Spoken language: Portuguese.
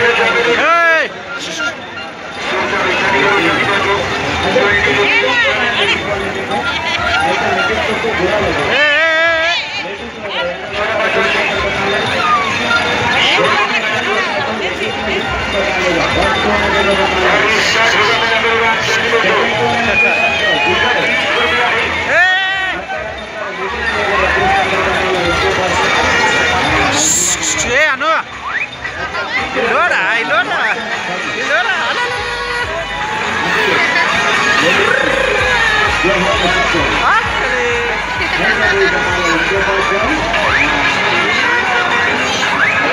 Ei! Ei!